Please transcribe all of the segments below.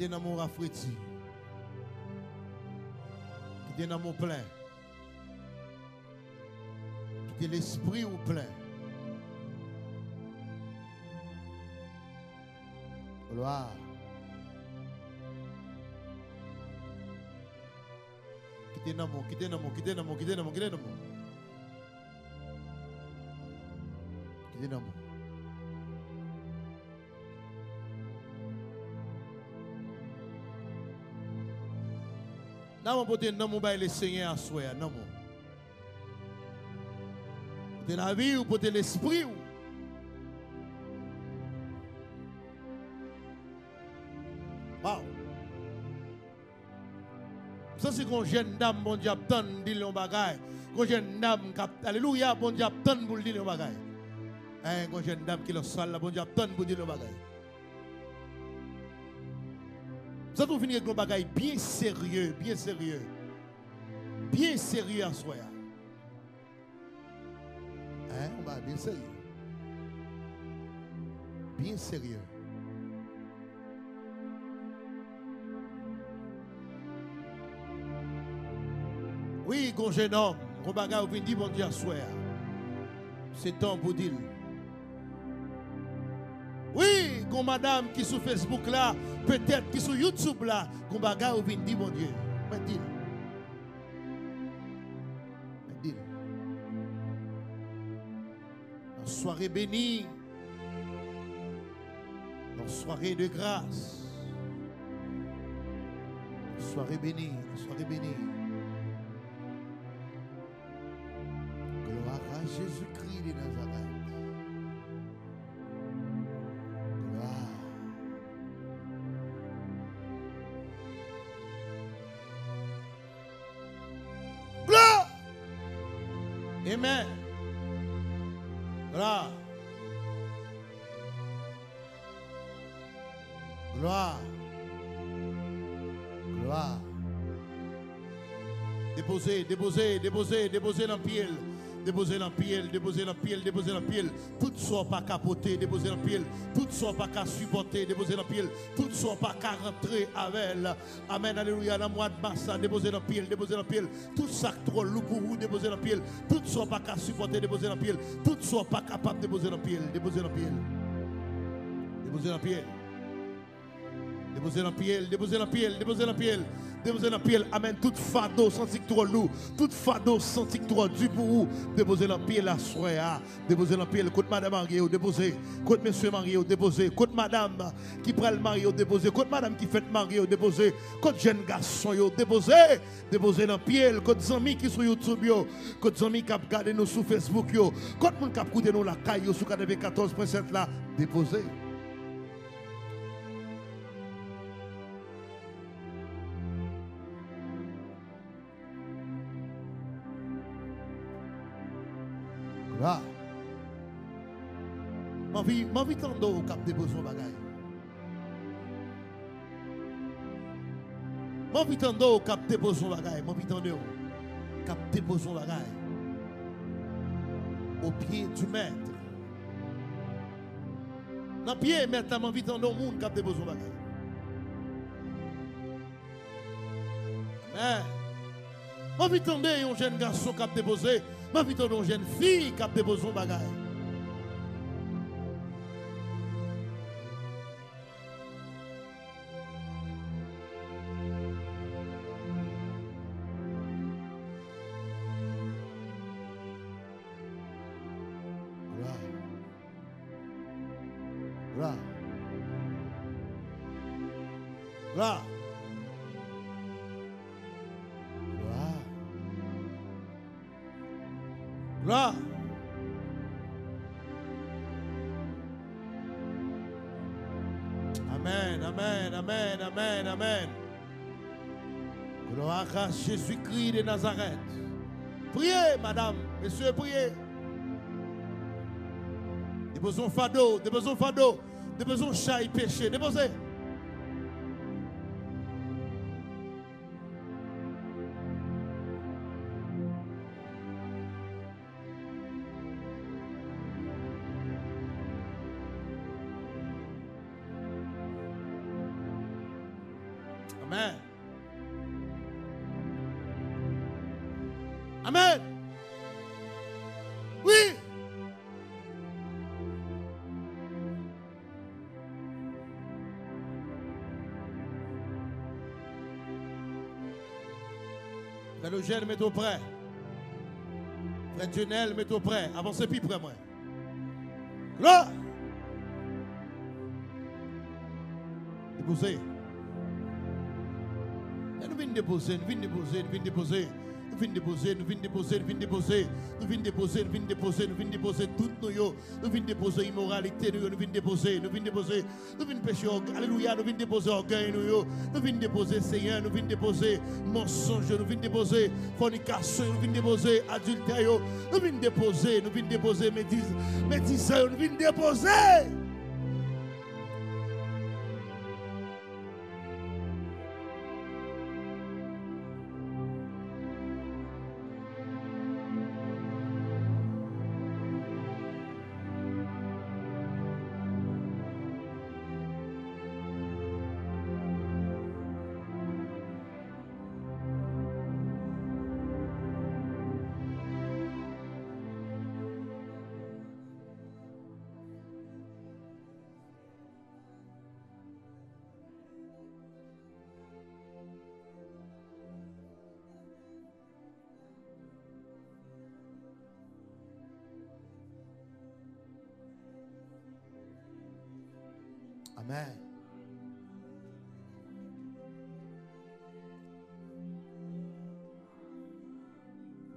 Quittez l'amour rafraîchi. Quittez l'amour plein. Quittez l'esprit ou plein. Gloire. Quittez l'amour, quittez l'amour, quittez l'amour, quittez l'amour, quittez l'amour. Quittez l'amour. Nan mon pote nan mon le Seigneur à soi, nan mon. Pote la vie ou pote l'esprit ou? Wow. Ça c'est qu'on jeune dame bon Dieu attend dit le bagay. Qu'on jeune dame alléluia bon Dieu attend pour dire le bagay. Hein qu'on jeune dame qui le salle bon Dieu attend pour dire le. Ça nous finir avec un bagay bien sérieux, bien sérieux. Bien sérieux à soi. Hein, on bien sérieux. Bien sérieux. Oui, mon jeune homme, mon bagay, vous dit bon Dieu à soi. C'est temps pour dire. Madame qui sur Facebook là, peut-être qui sur YouTube là, qu'on bagarre ou dire mon Dieu. Mais dis. Dans soirée bénie, dans soirée de grâce, dans soirée bénie, dans soirée bénie. Gloire à Jésus-Christ de Nazareth. Déposez, déposez, déposez, déposez dans. Déposez dans pied, déposez dans pied, déposez dans pied. Tout soit pas capoter, déposez dans pied. Tout soit pas qu'à supporter, déposez dans pied. Tout soit pas qu'à rentrer avec elle. Amen, alléluia. Dans mois de mars, déposez dans pied, déposez dans. Tout ça trop lourd pour vous, déposez dans pied. Tout soit pas qu'à supporter, déposez dans pied. Tout soit pas capable, déposez dans pied, déposez dans pied. Déposez dans pied. Déposez dans déposez dans pied. Déposez le pied. Amen. Tout fardeau senti que trop lourd. Tout fardeau senti que dur pour vous. Déposez le pied la soirée. Déposez dans le pied. Côte madame Mario, déposez. Côte monsieur Mario, déposez. Côte madame qui prend le Mario, déposez. Côte madame qui fait Mario, déposez. Côte jeune garçon, déposez. Déposez le pied. Côte amis qui sur YouTube, yo. Côte amis qui regardent nous sur Facebook. Côte moun qui écoute nous la caille, sur 94.7 là. Déposez. Là. Ma vie, ma vie tendo au cap de besoin bagay. Ma vie tendo au cap de besoin bagay. Ma vie tendo au cap de besoin bagay. Au pied du maître. Dans pied maître, ma vie tendo au monde cap de besoin bagay. Amen. Ma vie tendo un jeune garçon cap déposé. Ma vie une jeune fille cap déposé son bagay. Gloire. Gloire. Amen, amen, amen, amen, amen. Gloire à Jésus-Christ de Nazareth. Priez, madame, messieurs, priez. Déposons fado, déposons fado, déposons et péché, déposez. Eugène, mets-toi prêt. Frère Junel, mets-toi prêt. Avancez plus près, moi. Là. Déposez. Nous venons déposer, nous venons déposer, nous venons déposer. Nous venons déposer, nous venons déposer, nous venons déposer, nous venons déposer, nous venons déposer, nous venons déposer tout nous, nous venons déposer immoralité, nous venons déposer, nous venons déposer, nous venons pécher, alléluia, nous venons déposer orgueil, nous, venons déposer Seigneur, nous venons déposer mensonge, nous venons déposer fornication, nous venons déposer adultère, nous venons déposer, nous venons déposer médisants, nous venons déposer.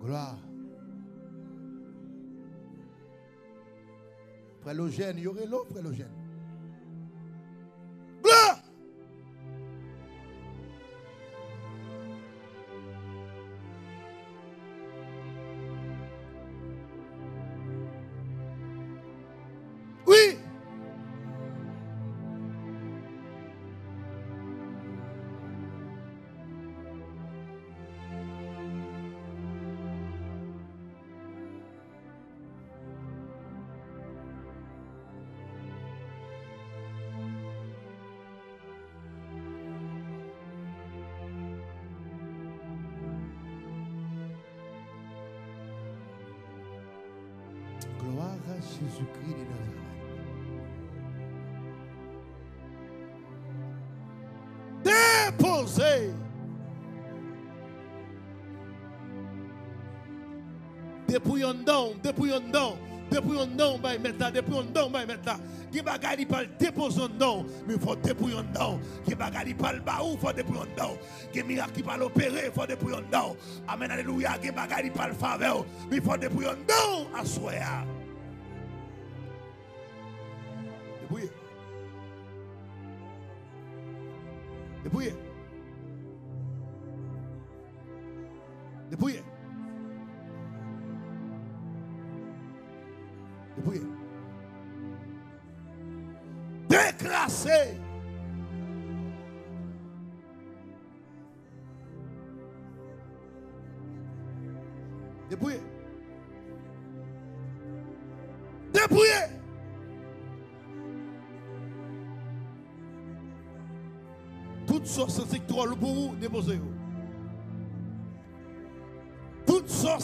Gloire. Frère il y aurait l'eau, frère. Jésus-Christ de Nazareth. Déposé. Depuis un don, depuis un don, depuis un bah, depuis bah, Qui pas déposer un mais il faut depuis un. Qui bagay li pas baou, faut depuis un. Qui miracle qui pas l'opérer, faut depuis un. Amen, alléluia. Qui bagay li pas le faveur, mais il faut depuis un à. Dépouillez. Dépouillez. Dépouillez. Décrassez. Dépouillez. Sortes senti lourd pour vous, déposez-vous. Toutes sortes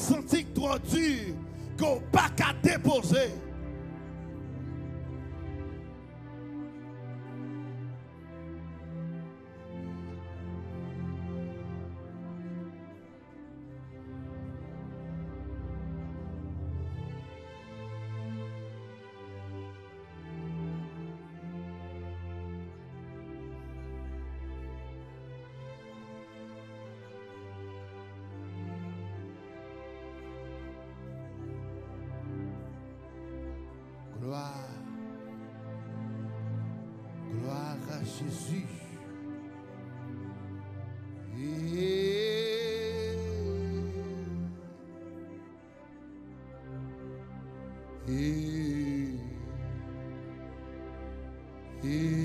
et,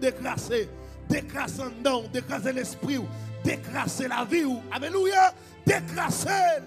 décrasser, décrasser dedans, décrasser l'esprit, décrasser la vie. Alléluia, décrasser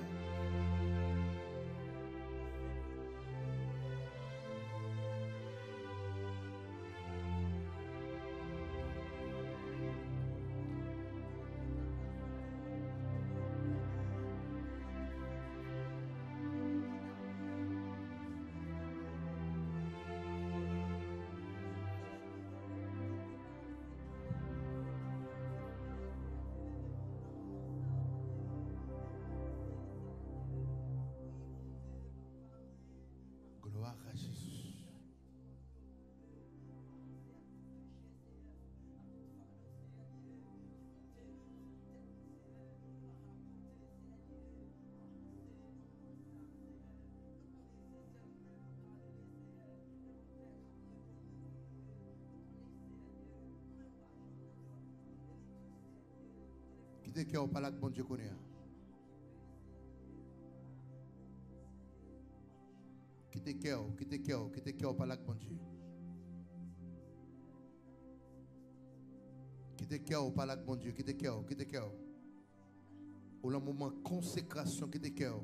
sensibilité qui est au palais que bon Dieu connaît. Qui te cœur, qui te cœur, qui te cœur au palais que bon Dieu. Qui te cœur au palais que bon Dieu, qui te cœur, qui te cœur. Ou le moment consécration qui te cœur.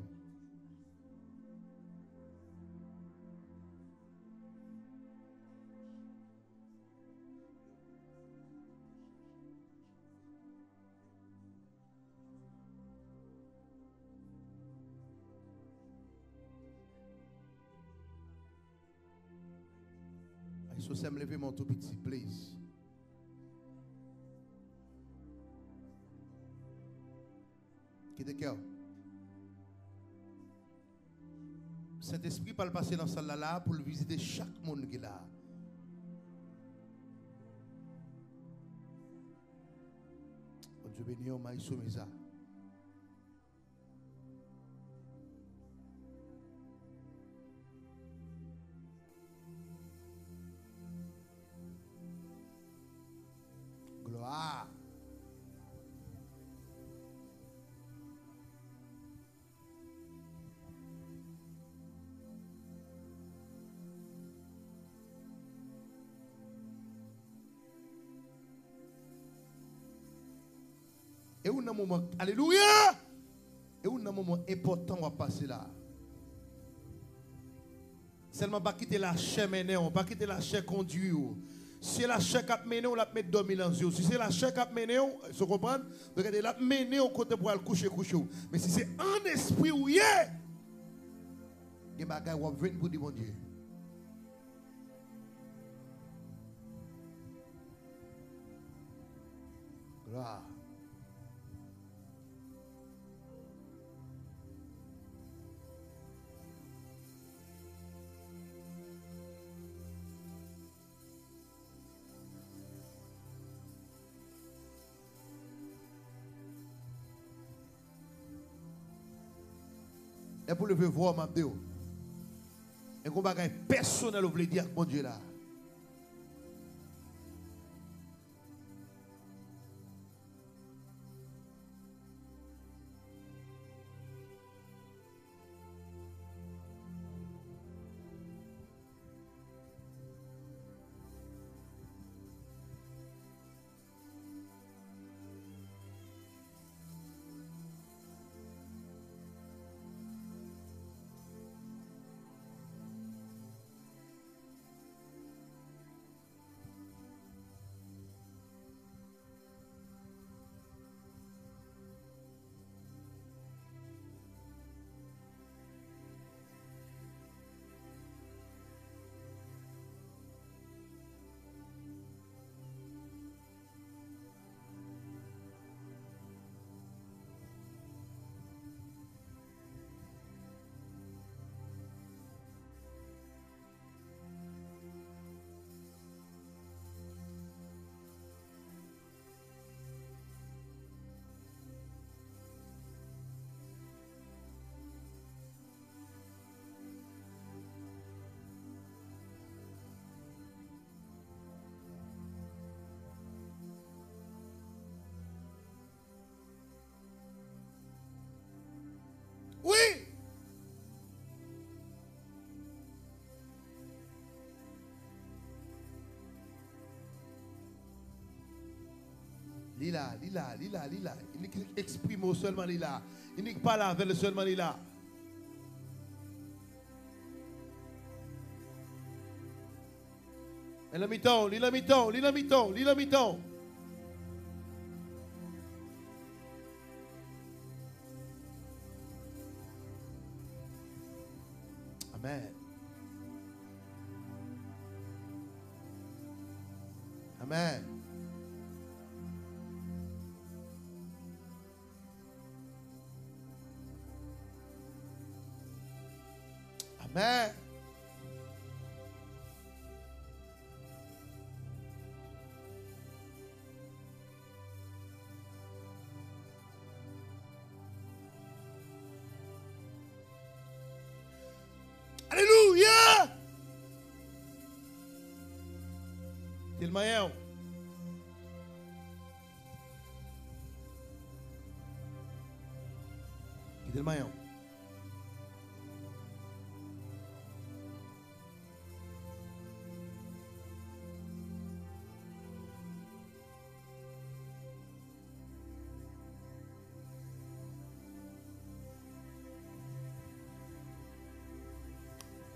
Me lever mon tout petit, please. Quittez cœur? Saint-Esprit va le passer dans cette salle là pour visiter chaque monde qui est là. Bon Dieu béni, on m'a un moment, alléluia, et un moment important va passer là. Seulement pas quitter la chair menée, on pas quitter la chair conduite. Si la chair qui a mené, on la met dormir dans les yeux. Si c'est la chair qui a mené, vous comprenez Regardez, la mené au côté pour aller coucher, coucher. Mais si c'est un esprit où il y a, des bagages vont venir pour dire mon Dieu. Et pour le voir, dit, et qu'on personnel, vous voulez dire, mon Dieu là. Lila, lila, lila, lila. Il n'y exprime seulement lila. Il n'y parle avec seulement lila. Et le miton, lila miton, lila miton, lila miton. Ismael. Querido Ismael.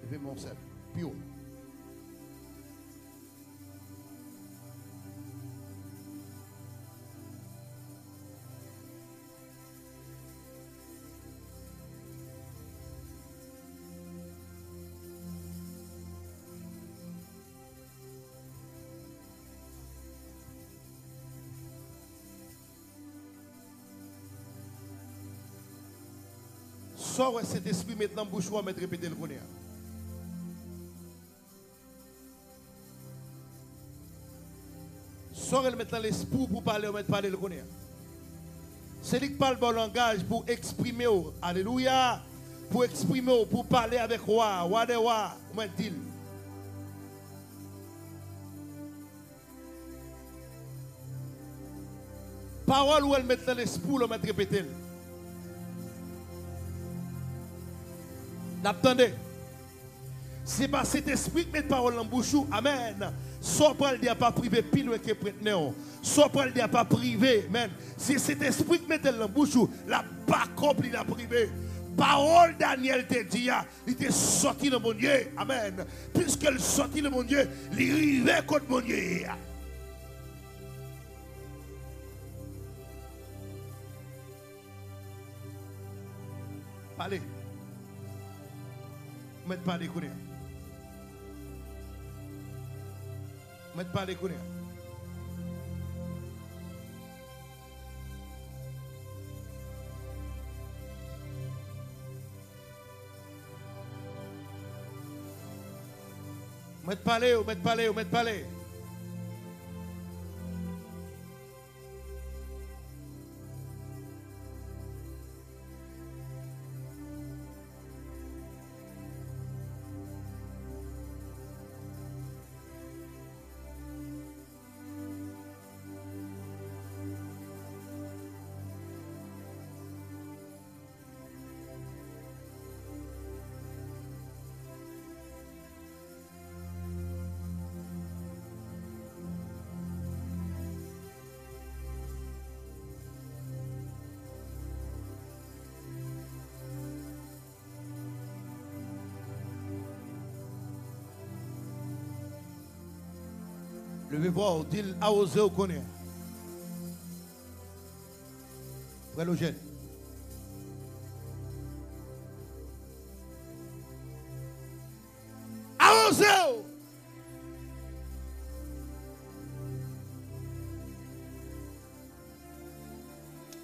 Levei mão, sério. Pior. Sors cet esprit maintenant, bouche ou mettre répéter le connaître. Sors elle maintenant l'esprit pour parler, mettre parler le connaître. C'est lui qui parle bon langage pour exprimer. oh, Alléluia. Pour exprimer, oh, pour parler avec roi, roi de roi. Comment dit Parole où elle met l'esprit, le mettre répéter. N'attendez. C'est pas cet esprit qui met parole dans bouche. Amen. Soit pour le pas privé pile que prêtre Soit pour le pas privé. Amen. C'est cet esprit qui met dans bouche. La pas compris la privé. Parole Daniel te dit, il était sorti de mon Dieu. Amen. Puisqu'elle sortit de mon Dieu, il arrivait contre mon Dieu. Parlez ne m'aide pas les découvrir. Ne m'aide pas les découvrir. Mettez pas les, Ou mettez pas les, Ou mettez pas les.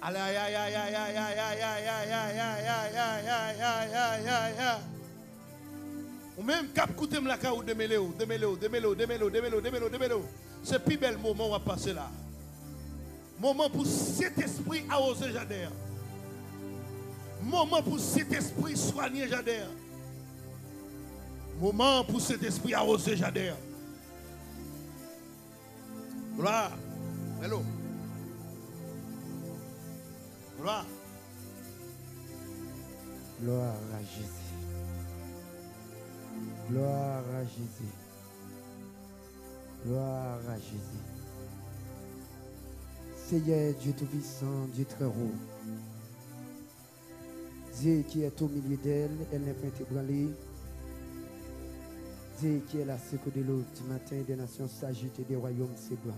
Aïe, aïe, aïe, aïe, aïe, aïe, aïe. Ou même cap coûter la caou de de méléo, de méléo, de méléo, de méléo, de méléo, de méléo. Le plus bel moment on va passer là. Moment pour cet esprit à oser Jader. Moment pour cet esprit soigner Jader. Moment pour cet esprit à oser Jader. Gloire. Hello. Gloire. Gloire à Jésus. Gloire à Jésus. Gloire à Jésus. Seigneur, Dieu Tout-Puissant, Dieu très haut. Dieu qui est au milieu d'elle, elle n'est pas ébranlée. Dieu qui est la secours de l'eau du matin des nations s'agitent et des royaumes s'ébranlent.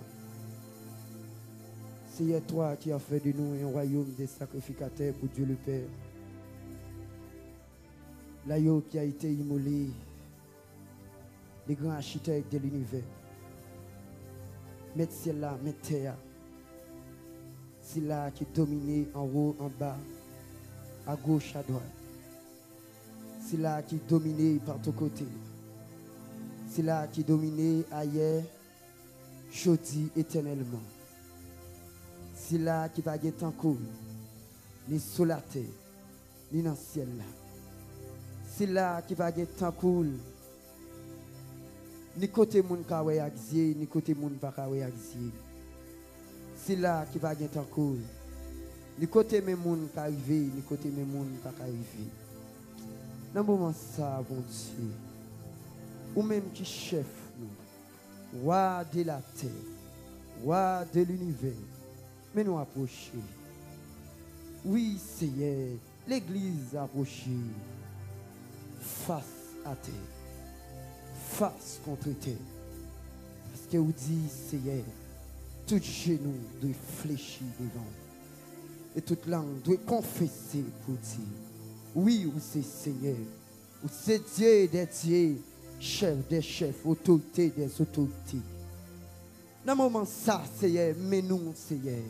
Seigneur, toi qui as fait de nous un royaume des sacrificateurs pour Dieu le Père. L'agneau qui a été immolé, les grands architectes de l'univers. Mettre ciel là, terre. C'est là qui dominé en haut, en bas, à gauche, à droite. C'est là qui dominé par tous côtés. C'est là qui dominé ailleurs, jeudi éternellement. C'est là qui va être en cours, ni sous la terre, ni dans le ciel. C'est là qui va être en cours, ni côté moun ka wè ni côté moun pa ka. C'est là qui va être en. Ni côté moun ka arrivé, ni côté mes moun pa ka arrivé. Moment ça, bon Dieu, ou même qui chef nous, roi de la terre, roi de l'univers, mais nous approcher. Oui, Seigneur, l'église approchée face à terre, face contre terre. Parce que vous dit, Seigneur, tout genou doit fléchir devant. Et toute langue doit confesser pour dire, oui, vous c'est Seigneur, vous c'est Dieu des dieux, chef des chefs, autorité des autorités. Dans moment ça, Seigneur, mais nous, Seigneur.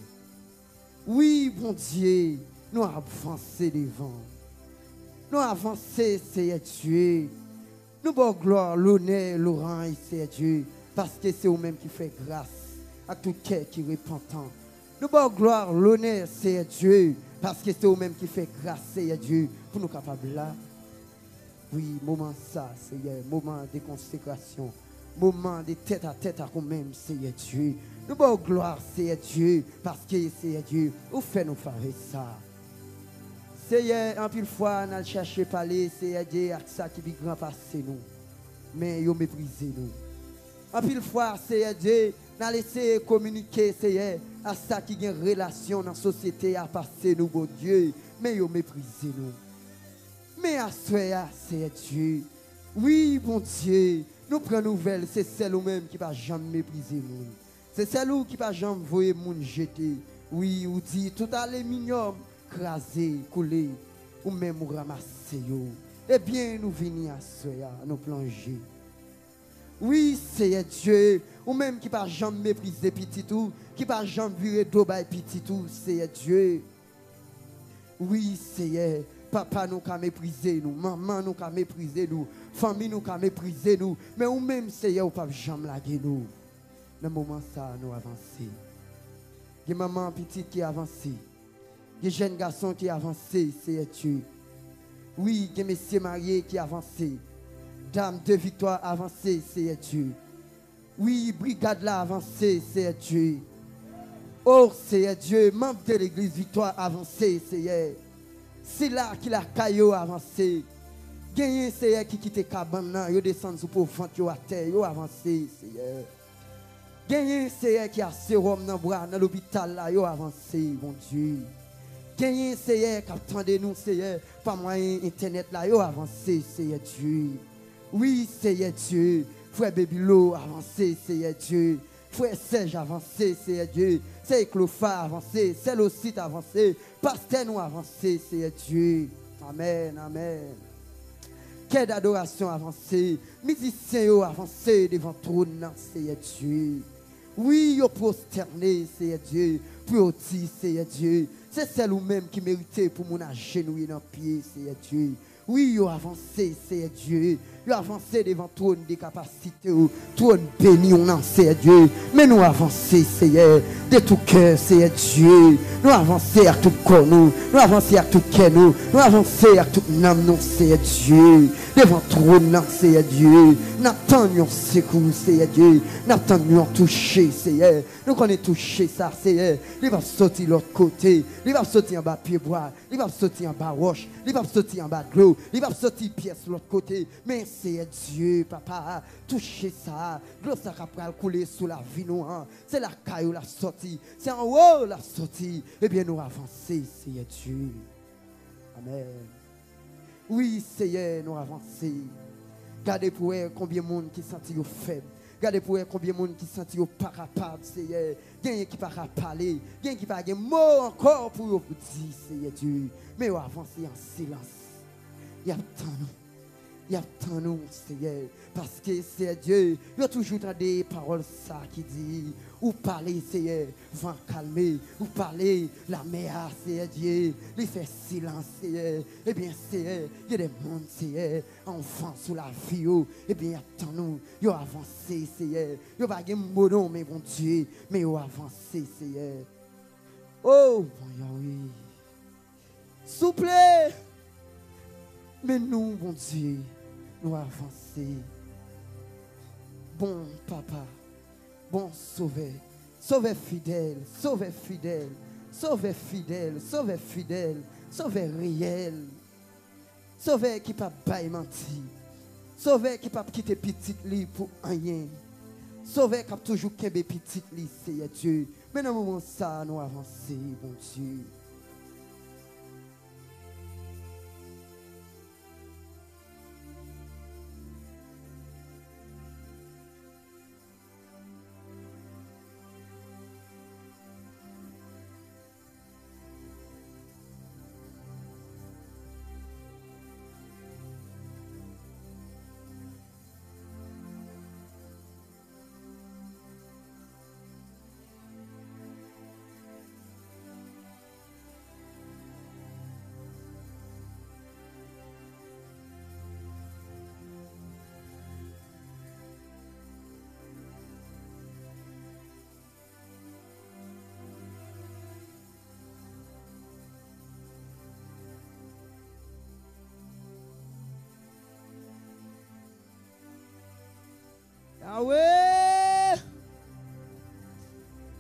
Oui, bon Dieu, nous avançons devant. Nous avançons, Seigneur Dieu. Nous bon gloire, l'honneur, l'orange, Seigneur Dieu, parce que c'est vous-même qui fait grâce à tout cœur qui est repentant. Nous bon gloire, l'honneur, Seigneur Dieu, parce que c'est vous-même qui fait grâce, Seigneur Dieu, pour nous capables là. Oui, moment ça, Seigneur, moment de consécration, moment de tête à tête à nous-mêmes, Seigneur Dieu. Nous bon gloire, Seigneur Dieu, parce que Seigneur Dieu, vous fait nous faire ça. Seigneur, en pile fois, nous cherché parler, Seigneur Dieu, avec ça qui vit grand passer nous. Mais vous méprisez nous. En pile fois, Seigneur Dieu, nous laissé communiquer, Seigneur, à ça qui a une relation dans la société à passer nous, bon Dieu. Mais vous méprisez nous. Mais à soi, c'est Dieu. Oui, bon Dieu, nous prenons nouvelle, c'est celle même qui va jamais mépriser nous. C'est celle qui va jamais voyer moun jeter. Oui, ou dit tout aluminium crasé, coulé, ou même ramasser. Eh bien, nous venons à soi, nous plonger. Oui, c'est Dieu, ou même qui va jamais mépriser petit tout, qui va jamais virer petit tout, c'est Dieu. Oui, Seigneur, papa nous a méprisé nous, maman nous a méprisé nous, famille nous a méprisé nous, mais ou même Seigneur, ou pas jamais laguer nous. Le moment ça, nous avancer. Il y a maman petite qui avance. Il y a jeune garçon qui avance, c'est Dieu. Oui, il a messieurs mariés qui avance. Dame de victoire avancée, c'est Dieu. Oui, brigade là avancée, c'est Dieu. Oh, c'est Dieu, membre de l'église victoire avancée, c'est c'est là qu'il a caillou avancé. Gagné c'est qui quitte cabane, yo descend sous pour yo à terre, yo avancé, Seigneur. Gagné c'est qui a sérum dans bras dans l'hôpital là, yo avancé, mon Dieu. C'est qui attendait nous, Seigneur, par moyen internet là, yo avancé, Seigneur Dieu. Oui, Seigneur Dieu. Frère Bébilo avancé, Seigneur Dieu. Frère Serge avancé, Seigneur Dieu. C'est Clofa avancé, c'est le site avancé. Pasteur nous avancé, Seigneur Dieu. Amen, amen. Quelle d'adoration avancée. Musiciens avancé devant trône, Seigneur Dieu. Oui, yo prosterné, Seigneur Dieu. Pour Seigneur Dieu. C'est celle ou même qui méritait pour mon agenouiller dans pied, Seigneur Dieu. Oui, yo avancé, Seigneur Dieu. Yo avancé devant trône des capacités, trône béni, on en Seigneur Dieu. Mais nous avancer, Seigneur, de tout cœur, Seigneur Dieu. Nous avancer à tout corps, nous. Nous à tout cœur, nous. Nous avancer à tout âme, nous, Seigneur Dieu. devant trône, Seigneur Dieu. N'attendons secours, Seigneur Dieu. N'attendons toucher, Seigneur. Nous connaissons toucher ça, Seigneur. Il va sortir l'autre côté. Il va sortir en bas pied bois. Il va sortir en bas roche. Il va sortir en bas de. Il va sortir pièce l'autre côté. Mais Seigneur Dieu, papa, toucher ça. L'eau ça va couler sous la vie, nous. Hein. C'est la caillou la sortie. C'est en haut la sortie. Eh bien, nous avancer, Seigneur Dieu. Amen. Oui, Seigneur, nous avancer. Gardez pour eux combien de monde qui sentit faible. Gardez pour eux combien de monde qui sentit pas capable, Seigneur. Quelqu'un qui pas parler, quelqu'un qui pas de mot encore pour vous dire, Seigneur Dieu. Mais vous avancez en silence. Il y a tant il a tant nous, Seigneur. Parce que c'est Dieu. Il a toujours des paroles ça qui dit ou parler, Seigneur, vent calmer, ou parler, la mer, Seigneur Dieu, il fait silence, Seigneur. Eh bien, Seigneur, il y a des mondes, Seigneur, enfants sous la vie, eh bien, attends-nous, ils ont avancé, Seigneur. Ils pas de mots, mais bon Dieu, mais ils ont avancé, Seigneur. Oh, bon Yahweh, souple, mais nous, bon Dieu, nous avancer. Bon papa bon sauveur, sauveur fidèle, sauveur fidèle, sauveur fidèle, sauveur fidèle, sauveur réel, sauveur qui pas pas menti, sauveur qui pas quitter petit lit pour rien, sauveur qui a toujours kebe petit lit, c'est Dieu. Mais dans moment ça, nous avancer, bon Dieu. Yahweh.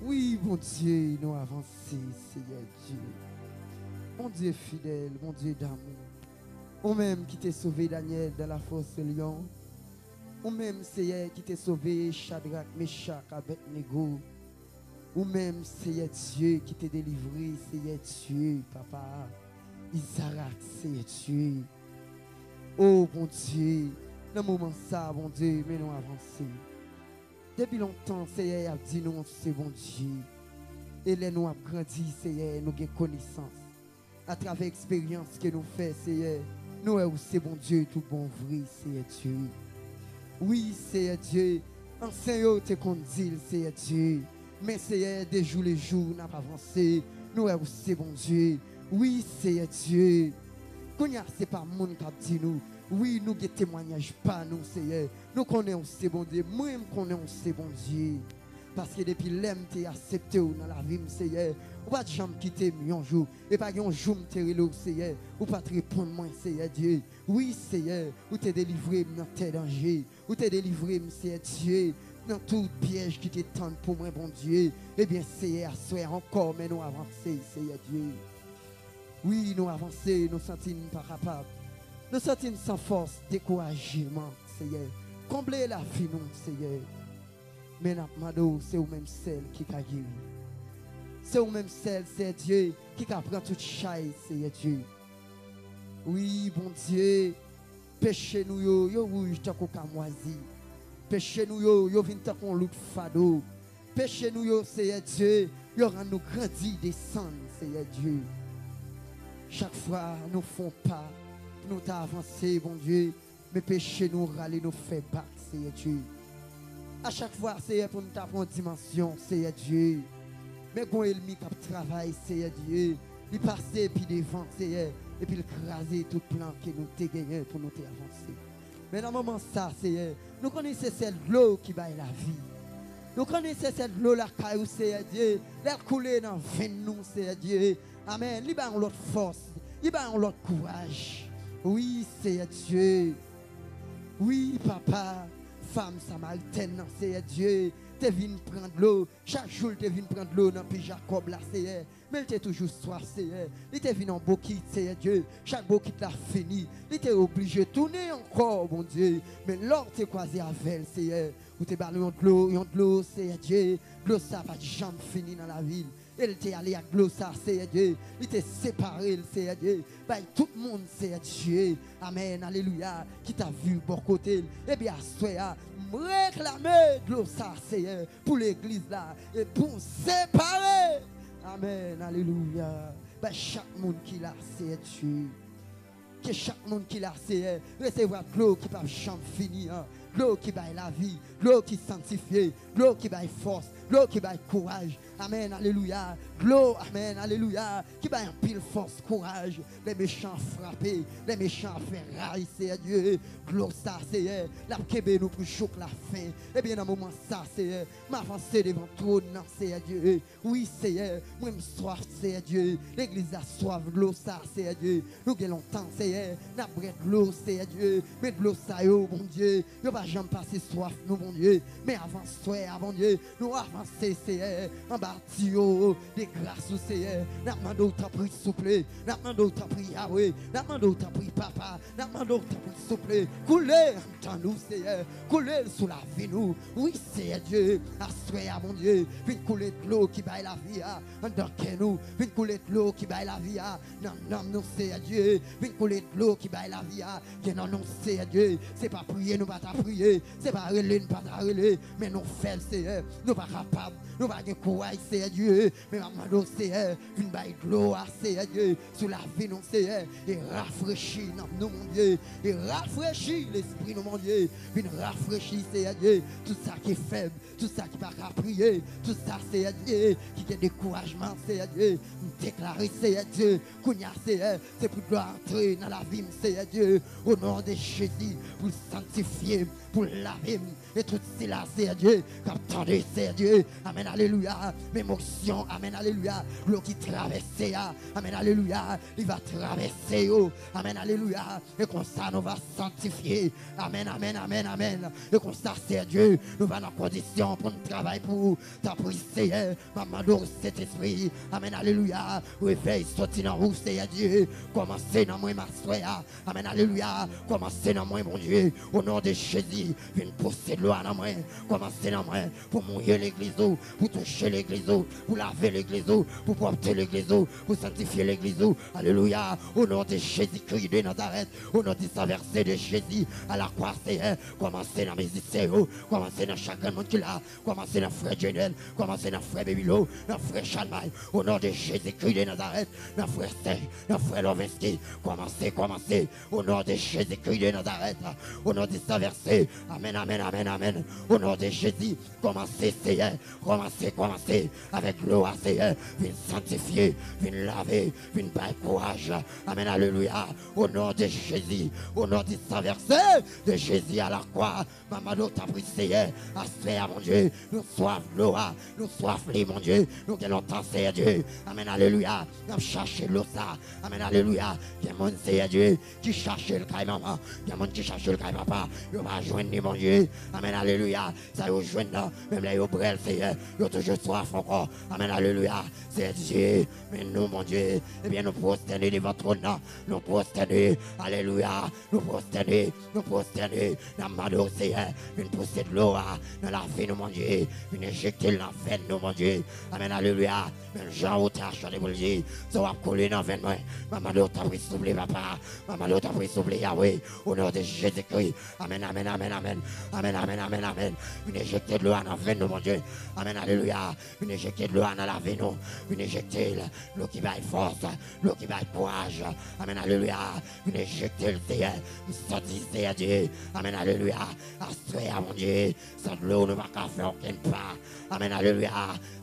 Oui, mon Dieu, nous avançons, Seigneur Dieu. Mon Dieu fidèle, mon Dieu d'amour. Ou même qui t'a sauvé Daniel de la fosse lion. Ou même Seigneur qui t'a sauvé Shadrach, Meshach, Abednego. Ou même Seigneur Dieu qui t'a délivré, Seigneur Dieu, Papa. Isaac, Seigneur Dieu. Oh mon Dieu, dans le moment ça, bon Dieu, mais nous avancer. Depuis longtemps, Seigneur a dit nous, c'est bon Dieu. Et là, nous avons grandi, Seigneur, nous avons connaissance. À travers l'expérience que nous faisons, Seigneur, nous avons c'est bon Dieu, tout bon vrai, Seigneur Dieu. Oui, Seigneur Dieu, enseigne te conduit, Seigneur Dieu. Mais Seigneur, des jours les jours, nous avons avancé. Nous avons c'est bon Dieu. Oui, Seigneur Dieu. Quand ce n'est pas le monde qui a dit nous. Oui, nous ne témoignage pas, nous, Seigneur. Nous connaissons bon Dieu. Moi-même connaissons bon Dieu. Parce que depuis l'aime, tu accepté dans la vie, Seigneur. Ou pas de jamais quitter un jour. Et pas un jour, me Seigneur. Ou pas te répondre, moi, Seigneur Dieu. Oui, Seigneur. Ou t'es délivré dans tes dangers. Ou t'es délivré, Seigneur Dieu. Dans tout piège qui t'étend pour moi, bon Dieu. Eh bien, Seigneur, sois encore, mais nous avancer, Seigneur Dieu. Oui, nous avancer, nous sentir pas capables. Nous sommes sans force, découragement, Seigneur. Comblez la vie, nous, Seigneur. Mais c'est vous-même celle qui a guéri. C'est vous-même celle, c'est Dieu, qui a pris toute chaise, Seigneur Dieu. Oui, bon Dieu, péché nous, yo, yo rouge, tant qu'on moisi. Péché nous, yo, yo vin tant qu'on loup fado. Péché nous, yo, Seigneur Dieu, yo rend nous grandir, descendre, Seigneur Dieu. Chaque fois, nous faisons pas nous t'avons avancé, bon Dieu. Mais péché nous râler, nous fait battre, Seigneur Dieu. À chaque fois, Seigneur, pour nous t'apprendre dimension, Seigneur Dieu. Mais quand ennemi qui travaille, Seigneur Dieu, il passe et puis devant, Seigneur, et puis il crase tout plan que nous t'ai gagné pour nous avancer. Mais dans moment ça, Seigneur, nous connaissons cette l'eau qui baille la vie. Nous connaissons cette l'eau la caillou, Seigneur Dieu. L'air coulé dans le nous, Seigneur Dieu. Amen. Il a l'autre force. Il a l'autre courage. Oui, Seigneur Dieu. Oui, papa, femme samaritaine, c'est Dieu. Tu venu prendre l'eau. Chaque jour, tu venu prendre l'eau dans le Jacob, là, c'est mais il toujours soif, Seigneur. Il était venu en bouquet, Seigneur Dieu. Chaque bouquet l'a fini. Il était obligé de tourner encore, mon Dieu. Mais l'or t'es croisé avec, Seigneur. Ou t'es parlé de l'eau, de l'eau, Seigneur Dieu. L'eau, ça va jamais fini dans la ville. Il était allé à ça, Seigneur Dieu. Il était séparé, Seigneur Dieu. Bah, tout le monde, Seigneur Dieu. Amen, alléluia. Qui t'a vu, bon côté? Eh bien, soyez réclamer ça, Seigneur. Pour l'église là. Et pour séparer. Amen. Alléluia. Ben, chaque monde qui l'a, c'est Dieu. Que chaque monde qui l'a, c'est recevoir l'eau qui va jamais finir. L'eau qui baille la vie, l'eau qui sanctifie, l'eau qui baille force, l'eau qui baille courage. Amen, alléluia. Gloire, amen, alléluia. Qui va un pile force, courage. Les méchants frappés, les méchants ferrailles, c'est Dieu. Gloire, ça, c'est La kébé nous pour choc la fin. Et eh bien, dans moment, ça, c'est m'avancer devant trône, c'est Dieu. Oui, c'est moi, je soif, c'est Dieu. L'église a soif l'eau, ça, c'est Dieu. Nous avons longtemps, c'est n'a l'eau, c'est Dieu. Mais l'eau, ça, yo, bon Dieu. Nous pas jamais passer soif, nous, bon Dieu. Mais avance, toi, bon Dieu. Nous avancer, c'est en bas, des grâce au Seigneur. N'a demandé autant pris souple. N'a demandé autant pris Yahweh. N'a demandé autant pris Papa. N'a demandé autant pris souple. Couler en nous, Seigneur. Couler sous la vie nous. Oui, c'est Dieu. Assoyez à mon Dieu. Viens couler de l'eau qui baille la vie. En dans nous. Viens couler de l'eau qui baille la vie. Non, non, non, c'est Dieu. Viens couler de l'eau qui baille la vie. Que non, non, c'est Dieu. C'est pas prier, nous pas ta prier. C'est pas relais, nous pas ta relais. Mais nous faisons, Seigneur. Nous pas capables. Nous pas de courage, Dieu. Mais maman, c'est une baille gloire, c'est Dieu. Sous la vie, non, c'est et rafraîchir nous, mon Dieu. Et rafraîchir l'esprit, nous, mon Dieu. Une rafraîchir, c'est Dieu. Tout ça qui est faible, tout ça qui va prier, tout ça, Dieu. Qui a découragement, Dieu. Déclarer, c'est Dieu. Kounia, c'est c'est pour gloire entrer dans la vie, Dieu. Au nom de Jésus, pour sanctifier, pour laver et tout cela, c'est Dieu. Attendez, c'est Dieu. Amen, alléluia. L'émotion, amen, alléluia. L'eau qui traverse, amen, alléluia. Il va traverser, oh. Amen, alléluia. Et comme ça, nous va sanctifier. Amen, amen, amen, amen. Et comme ça, c'est Dieu. Nous va dans condition pour nous travailler pour ta prière. Maman, cet esprit. Amen, alléluia. Réveille, sorti dans vous, c'est Dieu. Commencez dans moi, ma soeur. Amen, alléluia. Commencez dans moi, mon Dieu. Au nom de Jésus, viens pousser loi dans moi, commencer dans moi, pour mouiller l'église, pour toucher l'église, pour laver l'église, pour porter l'église, pour sanctifier l'église. Alléluia. Au nom de Jésus-Christ de Nazareth, au nom de sa versée de Jésus, à la croix, c'est commencer dans mes ICO, commencer dans chacun monde qui l'a, commencer dans frère Jenel, commencer dans frère Bébilo, dans frère Chalmaï, au nom de Jésus-Christ de Nazareth, dans frère Serge, dans frère Loveski, commencer, commencer, au nom de Jésus-Christ de Nazareth, au nom de sa versée. Amen, amen, amen, Amen. Au nom de Jésus, commencez. Commencez, commencez avec l'eau, Seigneur. Viens sanctifier, viens laver, viens bailler courage. Amen. Alléluia. Au nom de Jésus, au nom de sa versée de Jésus à la croix. Maman, t'a pris, Seigneur. À mon Dieu. Nous soif l'eau, nous soif mon Dieu. Nous avons longtemps, Seigneur Dieu. Amen. Alléluia. Nous chercher l'eau, ça. Amen. Alléluia. Il a mon Seigneur Dieu qui cherche le caille maman. Il a mon qui cherche le caille papa. Il va joindre mon Dieu. Amen, alléluia. Ça est, là, même là, il brûle, Seigneur. Il toujours soif encore. Amen, alléluia. C'est Dieu. Mais nous, mon Dieu, eh bien, nous prosterner devant ton nom. Nous prosterner. Alléluia. Nous prosterner. Nous prosterner. Dans ma Seigneur. Une poussée de l'eau ah, dans la vie, nous, mon Dieu. Une injecter dans la nous, mon Dieu. Amen, alléluia. Même Jean, où t'as chanté pour le dire. Ça va couler dans la veine, moi. Maman, t'as pris souffler, papa. Maman, t'as pris souffler, Yahweh. Au nom de Jésus-Christ. Amen, amen, amen, amen. Amen, amen, amen, amen. Une éjectée de l'eau dans la veine, mon Dieu. Amen, alléluia. Une éjectée de l'eau dans la veine, une éjectée, l'eau qui va force, l'eau qui va courage. Amen, alléluia. Une éjectée, le Seigneur. Nous Seigneur Dieu. Amen, alléluia. à mon Dieu. Sans de l'eau, nous ne pouvons pas faire aucun pas. Amen, alléluia.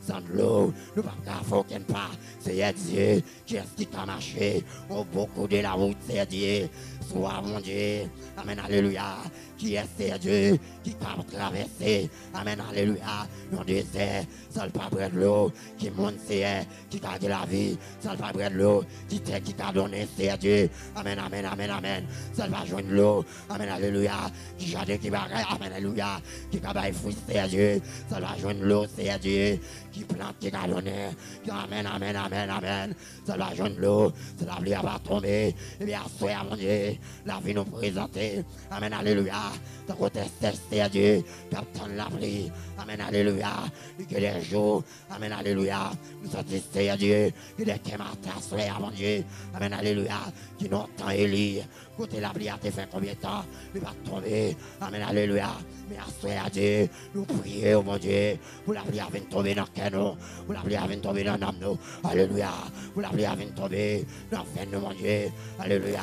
Sans de l'eau, nous ne pouvons pas faire aucun pas. Seigneur Dieu, qui est-ce qui t'a marché? Oh, beaucoup de la route, Seigneur Dieu. Sois mon Dieu. Amen, alléluia. Qui est Seigneur Dieu, qui t'a traversé. Amen, alléluia. Non désert, seul pas prendre l'eau, qui monte, c'est qui garde la vie. Ça va prendre l'eau, qui t'a qui t'a donné, c'est Dieu. Amen, amen, amen, amen. Ça va joindre l'eau. Amen, alléluia. Qui jardin qui va, amen, alléluia. Qui va fruit, c'est Dieu. Ça va joindre l'eau, c'est Dieu. Qui plante, qui a donné. Amen, amen, amen, amen. Ça va joindre l'eau. Ça va pluie va tomber. Et bien, soir, mon Dieu, la vie nous présenter. Amen, alléluia. Ton côté, c'est Dieu. Captain la pluie. Amen, alléluia. Que les jours, amen, alléluia. Nous sommes à Dieu. Que les matin, soir, mon Dieu. Amen, alléluia. Qui n'ont tant élire. Côté la pluie a fait combien de temps? Il va tomber. Amen, alléluia. Merci à Dieu. Nous prions, mon Dieu. Pour la pluie de tomber dans le canon. Pour la pluie de tomber dans l'âme. Alléluia. Pour la pluie de tomber dans le mon Dieu. Alléluia.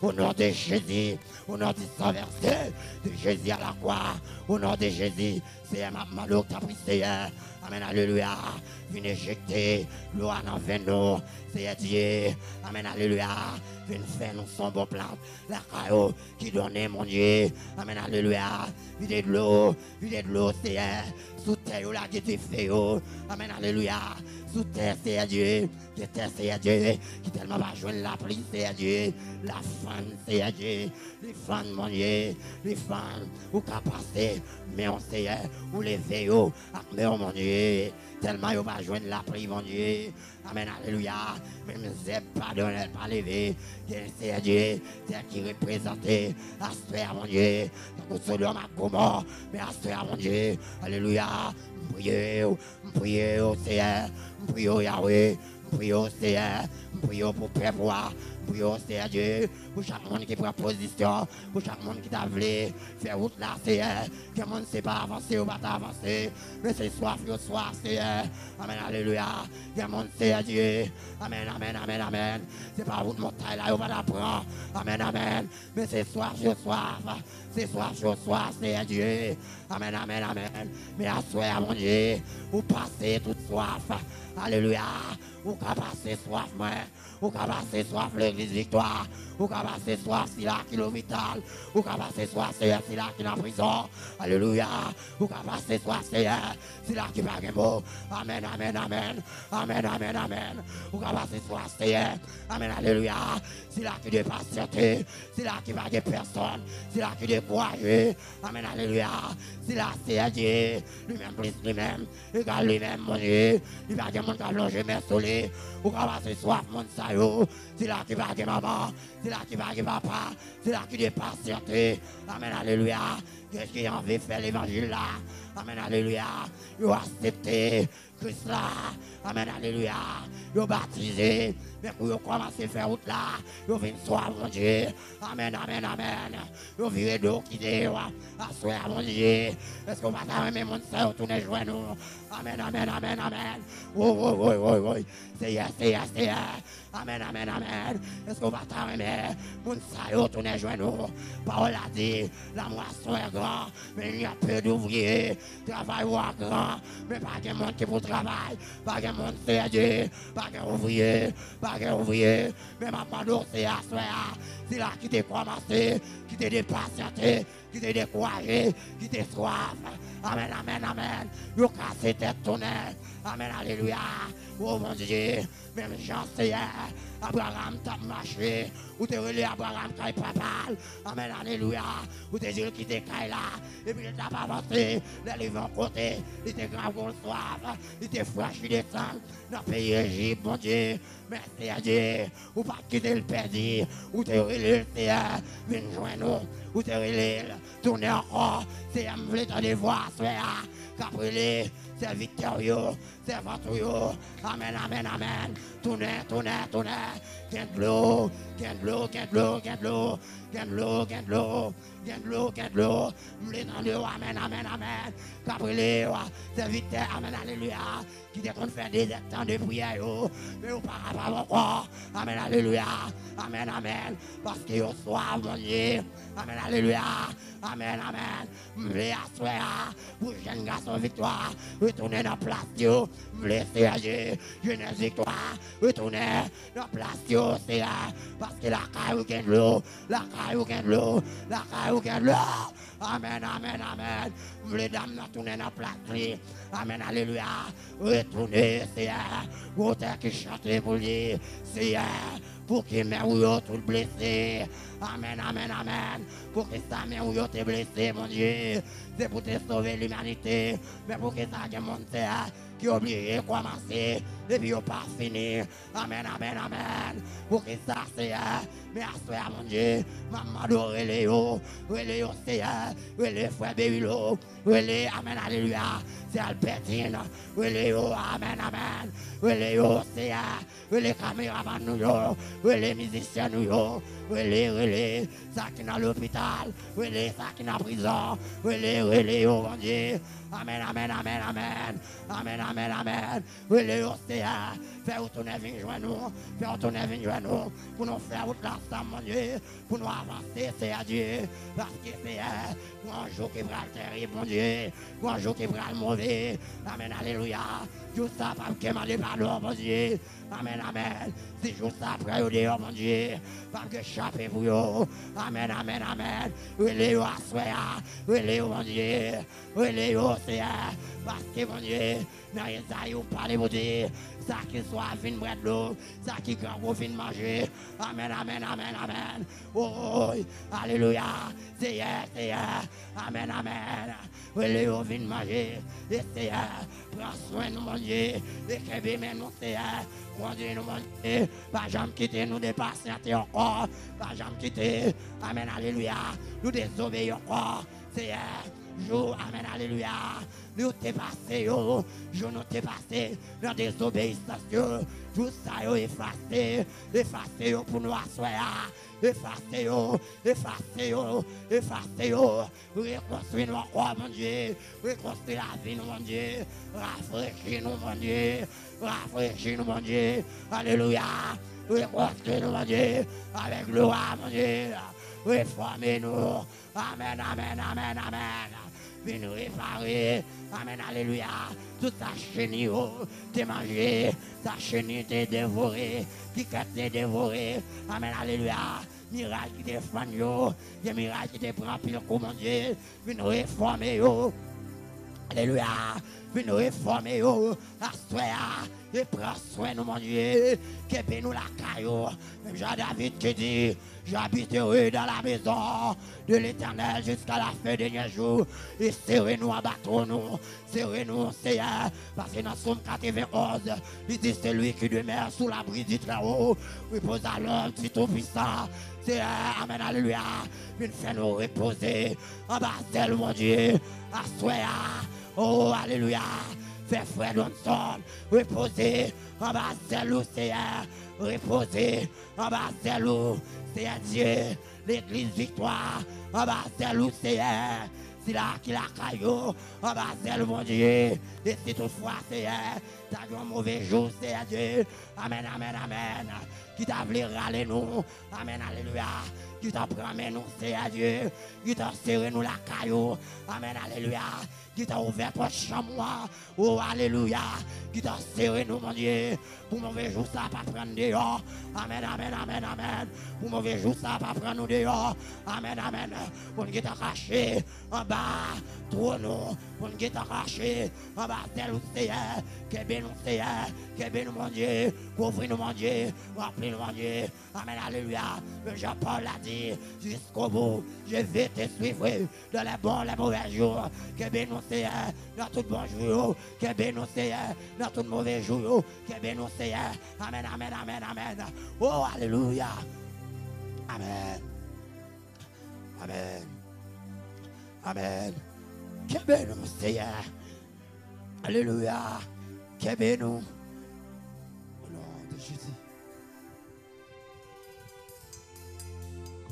Au nom de Jésus. Au nom du sang versé de Jésus à la croix. Au nom de Jésus. C'est ma malheur qui a pris. Amen, alléluia. Viens éjecter l'eau dans nous. C'est Dieu. Amen, alléluia. Viens faire nous son bon plan. La caillou qui donne mon Dieu. Amen, alléluia. Viens de l'eau. Viens de l'eau, Seigneur. Sous terre, là, qui te fait. Amen, alléluia. Sous terre, c'est Dieu. Qui terre, c'est Dieu. Qui tellement va joindre la pluie, c'est Dieu. La femme, c'est Dieu. Les femmes, mon Dieu. Les femmes, où qu'à passer. Mais on sait, où les veillons. Mais mon Dieu. Tellement il va joindre la pluie, mon Dieu. Amen, alléluia. Même c'est pas donné, pas levé. C'est Dieu, c'est qui représentait Asper, mon Dieu. Donc, Sodome à comment, mais Asper, mon Dieu. Alléluia. Priez, priez au Seigneur, priez au Yahweh, au Seigneur, priez pour prévoir prions, Seigneur Dieu, pour chaque monde qui prend position, pour chaque monde qui t'a voulu faire route là, Seigneur, que monde ne sait pas avancer ou pas avancer, mais c'est soif, le soir, Seigneur. Amen, alléluia. Que le monde, Seigneur Dieu. Amen, amen, amen, amen. C'est pas route montagne là, on va l'apprendre. Amen, amen. Mais c'est soif, je soif. C'est soif, je soif, Seigneur Dieu. Amen, amen, amen. Mais à mon Dieu, vous passez toute soif. Alléluia. Vous passez soif, moi. Ou ka passer soif l'église victoire. Ou ka passer soif si là qui l'hôpital. Ou ka passer soif Seigneur si là qui en prison. Alléluia. Ou ka passer soif Seigneur si là qui va mot. Amen, amen, amen. Amen, amen, amen. Ou ka passer soif Seigneur. Amen, alléluia. Si là qui de patienter. Si là qui va de personne. Si là qui de croire. Amen, alléluia. Si là c'est Dieu. Lui-même plus lui-même. Égal lui-même, mon Dieu. Il va dire mon talon, je mets soleil. Ou ka passer soif, mon c'est là qui va que maman, c'est là qui va que papa, c'est là qui dépasse Amen, alléluia. Qu'est-ce qui a envie de faire l'évangile là? Amen, alléluia. A accepté Christ là. Amen, alléluia. A baptisé. Mais pour commencer à faire route là, il vient soir, mon Dieu. Amen, amen, amen. Il vient d'eau qui dit, à soir, mon Dieu. Est-ce qu'on va t'amener mon soeur, tourner joindre nous? Amen, amen, amen, amen. Oui, oui, oui, oui, oui. C'est yes, c'est yes, c'est yes. Amen, amen, amen. Est-ce qu'on va t'amener mon soeur, tourner joindre nous? Paul a dit, la moisson est grande, mais il y a peu d'ouvriers. Travail ou grand, mais pas de monde qui pour travail. Pas de monde Dieu, pas d'ouvrier, pas d'ouvrier. Mais ma demande c'est à soi. C'est là qui t'est commencé, qui t'est dépatienté, qui t'est découragé, qui t'est soif. Amen, amen, amen. Yo cassé tête tonnerre. Amen, alléluia. Oh mon Dieu, même Jean Seigneur, Abraham t'a marché, ou t'es relé Abraham qui papa. Amen, alléluia. Ou t'es Dieu qui t'est là, et puis il t'a pas avancé, les livres côté, il était grave le soif, il était franchi des sang dans le pays Égypte, mon Dieu. Merci à Dieu, ou pas quitter le perdu, ou t'es relé le Seigneur, viens joindre nous, ou t'es relé, tournez encore, c'est à me voulait t'en voir, soeur, qu'après c'est victorieux, c'est victorieux. Amen, amen, amen. Tournez, tournez, tournez. Gain de l'eau, gain de l'eau, gain de l'eau, gain de l'eau, gain de l'eau, gain de l'eau, gain de l'eau, gain de l'eau. M'l'étendue, amen, amen, amen. Caprilé, c'est victoire, amen, alléluia. Qui te compte faire des temps de prière, mais au pas encore. Amen, alléluia. Amen, amen. Parce Dieu. Amen, alléluia. Amen, amen. M'vle assoya pour jeune garçon victoire. Retourner dans. Jeunesse victoire. Retourner dans. C'est parce que la caille gagne de l'eau. La caille gagne de l'eau. La caille Amen, amen, amen. M'vle dames dans tourner dans place Amen, alléluia. Retourner, Seigneur. Vous qui chante pour lui. Seigneur pour que mes ou tout blessé. Amen, amen, amen. Pour que ça, mes ou t'es blessé, mon Dieu. C'est pour te sauver l'humanité. Mais pour que ça, que mon terre, qui obligé de commencer. Et puis, on pas fini. Amen, amen, amen. Pour que ça, c'est, mais à soi, mon Dieu, maman adoré Léo, Léo, c'est, les frères Béhulo, les, amen, alléluia, c'est Albertine, Léo, amen, amen, Léo, c'est, les caméramans, nous, les musiciens nous, relais, relais, ça qui dans l'hôpital, relais, ça qui est en prison, relais, oh mon Dieu. Amen, amen, amen, amen. Amen, amen, amen. Relais, océan. Fais retourner, viens joindre nous. Fais retourner, viens joindre nous. Pour nous faire route l'ensemble, mon Dieu. Pour nous avancer, c'est à Dieu. Parce que c'est un jour qui va le terrible, mon Dieu. Un jour qui va le mauvais. Amen, alléluia. Pas que mal pardon, mon Dieu. Amen, amen. C'est juste après, au dehors, mon Dieu. Pas que échappez vous, yo. Amen, amen, amen. Oui, à soi, oui, mon Dieu. Oui, c'est parce que, mon Dieu, dans les aïeux, parlez, mon Dieu. Ça qui soit fin de l'eau, ça qui grand fin manger. Amen, amen, amen, amen. Oh, alléluia. C'est c'est Amen, amen. Oui, Léo, vin manger. Et c'est prends soin de mon Dieu. Et bien, nous, mon Dieu, nous, Dieu. Pas jamais quitter, nous dépasser encore. Pas jamais quitter. Amen, alléluia. Nous désobéir encore. C'est jour, amen, alléluia. Nous t'es passé, yo, je nous t'es passé dans des obéissances, tout ça, yo, effacé, effacé, yo, pour nous asseoir, effacé, yo, effacé, yo, effacé, yo, reconstruis nous encore, mon Dieu, reconstruis la vie, mon Dieu, rafraîchis nous, mon Nous réparer. Amen, alléluia. Toute ta chenille, t'es mangé, ta chenille t'es dévoré, qui t'es dévoré? Amen, alléluia. Miracle qui fan, yo. Des miracles qui te prend pile nous réformer, yo. Alléluia. Nous réformer, yo. Assoya. Et prends soin de mon Dieu. Que nous la caillou. Même Jean David qui dit. J'habiterai dans la maison de l'éternel jusqu'à la fin des derniers jours. Et serrez-nous, abattons-nous, serrez-nous, Seigneur. Parce que dans Somme 91, il dit celui qui demeure sous l'abri du très-haut, repose à l'homme du tout-puissant. Seigneur, Amen, Alléluia. Une fait nous reposer en bas mon Dieu. Assoya. Oh, Alléluia. Fais frère Johnson, reposer en bas d'elle, Seigneur. Reposer en bas d'elle, c'est Dieu, l'église victoire, en bas de c'est c'est là qu'il a caillou, en bas de mon Dieu, et si toutefois c'est t'as eu un mauvais jour, c'est Dieu, Amen, Amen, Amen, qui t'a voulu râler nous, Amen, Alléluia, qui t'a promis nous, c'est Dieu, qui t'a serré nous la caillou, Amen, Alléluia, qui t'a ouvert ton chambre, oh Alléluia, qui t'a serré nous, mon Dieu, pour mauvais jour, ça pas prendre dehors, Amen, Amen, Amen, Amen, pour mauvais jour, ça pas prendre nous dehors, Amen, Amen, pour nous t'a caché en bas, trop nous, pour nous t'a caché en bas, tel ou c'est, que bien nous c'est, que bien nous, mon Dieu, couvrir nous, mon Dieu, remplir nous, mon Dieu, Amen, Alléluia, le Jean-Paul l'a dit, jusqu'au bout, je vais te suivre dans les bons, les mauvais jours, que bien nous Seigneur, dans tout bon jour, que bénisse Seigneur, dans tout mauvais jour, que bénisse Seigneur. Amen, amen, amen, amen. Oh, alléluia. Amen. Amen. Amen. Que bénisse Seigneur. Alléluia. Que bénisse. Au nom de Jésus.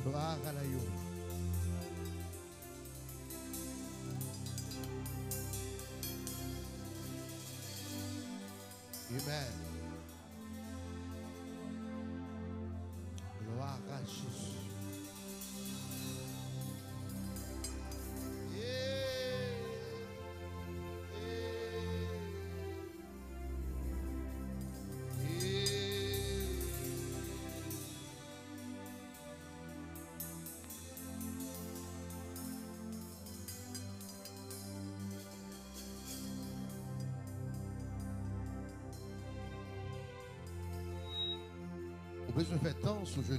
Gloire à Amen. Gloire à Jésus. Temps sous